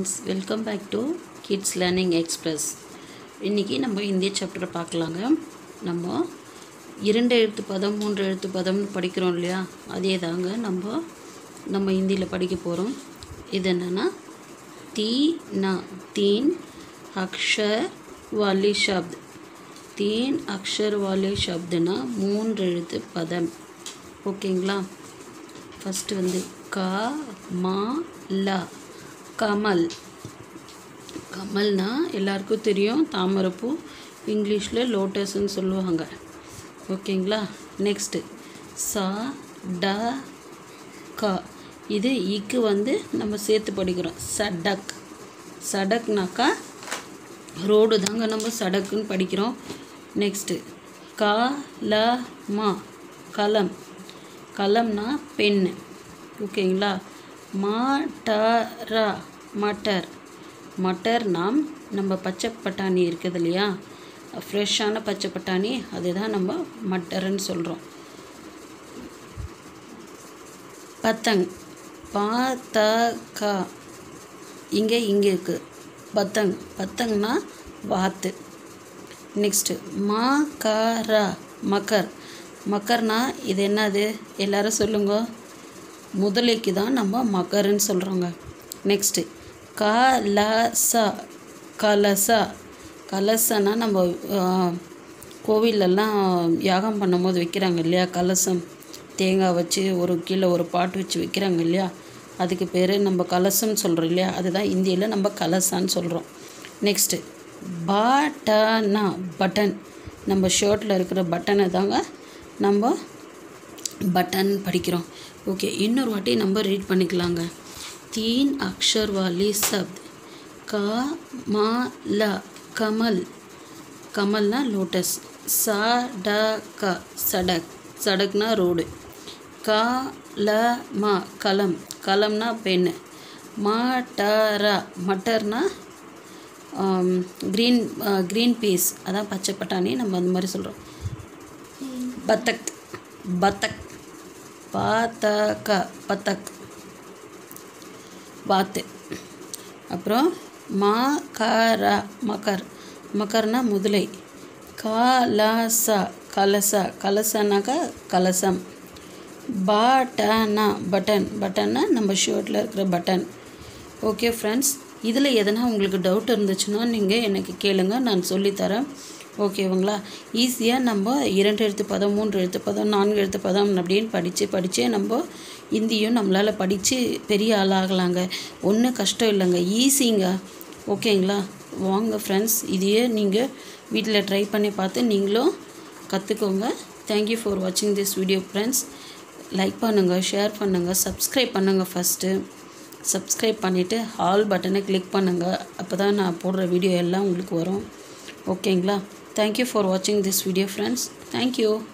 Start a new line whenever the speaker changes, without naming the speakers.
Friends welcome back to kids learning express இன்றைக்கி நம்ம இந்திய சாப்டரை பார்க்கலாங்க. நம்ம இரண்டு எழுத்து பதம் மூன்று எழுத்து பதம்னு படிக்கிறோம் இல்லையா? அதே தாங்க நம்ம நம்ம ஹிந்தியில் படிக்க போகிறோம் இது என்னென்னா தீ ந தீன் அக்ஷர் வாலி ஷப்த். தீன் அக்ஷர் வாலி ஷப்துனா மூன்று எழுத்து பதம். ஓகேங்களா? ஃபஸ்ட்டு வந்து க மா லா. கமல். கமல்னா எல்லாருக்கும் தெரியும். தாமரைப்பூ இங்கிலீஷில் லோட்டஸ்ன்னு சொல்லுவாங்க. ஓகேங்களா? நெக்ஸ்ட்டு சா ட க. இது இக்கு வந்து நம்ம சேர்த்து படிக்கிறோம். சடக். சடக்னாக்கா ரோடு தாங்க நம்ம சடக்குன்னு படிக்கிறோம். நெக்ஸ்ட்டு கா ல மா. கலம். கலம்னா பெண் ஓகேங்களா? மட்டர். மட்டர் நாம் நம்ம பச்சை பட்டாணி இருக்குது இல்லையா? ஃப்ரெஷ்ஷான பச்சை பட்டாணி அதுதான் நம்ம மட்டர்ன்னு சொல்கிறோம் பத்தங். பாத்தக இங்கே இங்கே இருக்குது பத்தங். பத்தங்னா வாத்து. நெக்ஸ்ட்டு மக்கரா மக்கர் மக்கர்னா இது என்னது? எல்லாரும் சொல்லுங்க. முதலைக்கு தான் நம்ம மக்கருன்னு சொல்கிறோங்க நெக்ஸ்ட்டு கலச கலச. கலசனா நம்ம கோவிலெல்லாம் யாகம் பண்ணும்போது வைக்கிறாங்க இல்லையா? கலசம் தேங்காய் வச்சு ஒரு கீழே ஒரு பாட்டு வச்சு வைக்கிறாங்க இல்லையா? அதுக்கு பேர் நம்ம கலசம்னு சொல்கிறோம் இல்லையா? அதுதான் இந்தியில் நம்ம கலசான்னு சொல்கிறோம் நெக்ஸ்ட்டு பட்டனா பட்டன். நம்ம ஷர்ட்டில் இருக்கிற பட்டனை தாங்க நம்ம பட்டன் படிக்கிறோம். ஓகே இன்னொரு வாட்டி நம்ம ரீட் பண்ணிக்கலாங்க. தீன் அக்ஷர் வாலி சப்த் க மா ல கமல் கமல்னா லோட்டஸ் ச ட க சடக் சடக்னா ரோடு க ல ம கலம் கலம்னா பெண்ணு மட்டரா மட்டர்னா க்ரீன் க்ரீன் பீஸ் அதான் பச்சை பட்டாணி நம்ம அந்த மாதிரி சொல்கிறோம் பத்தக் பத்தக் பாத்தக பத்தக். வாத்து அப்புறம் மா காரா மக்கர் மக்கர்னா முதலை. காலாசா கலசா. கலசனாக்கா கலசம். பட்டனா பட்டன். பட்டன்னா நம்ம ஷர்ட்டில் இருக்கிற பட்டன். ஓகே ஃப்ரெண்ட்ஸ் இதில் எதனா உங்களுக்கு டவுட் இருந்துச்சுன்னா நீங்கள் எனக்கு கேளுங்க. நான் சொல்லித்தரேன். ஓகேவுங்களா ஈஸியாக நம்ம இரண்டு எழுத்து பதம் மூன்று எழுத்து பதம் நான்கு எழுத்து பதம் அப்படின்னு படித்து படித்தே நம்ம இந்தியும் நம்மளால் படித்து பெரிய ஆளாகலாங்க. ஒன்றும் கஷ்டம் இல்லைங்க. ஈஸிங்க ஓகேங்களா வாங்க ஃப்ரெண்ட்ஸ் இதையே நீங்கள் வீட்டில் ட்ரை பண்ணி பார்த்து நீங்களும் கற்றுக்கோங்க தேங்க்யூ ஃபார் வாட்சிங் திஸ் வீடியோ ஃப்ரெண்ட்ஸ் லைக் பண்ணுங்கள் ஷேர் பண்ணுங்கள் சப்ஸ்கிரைப் பண்ணுங்கள் ஃபஸ்ட்டு சப்ஸ்கிரைப் பண்ணிவிட்டு ஆல் பட்டனை கிளிக் பண்ணுங்கள் அப்போ தான் நான் போடுற வீடியோ எல்லாம் உங்களுக்கு வரும். ஓகேங்களா Thank you for watching this video friends. Thank you.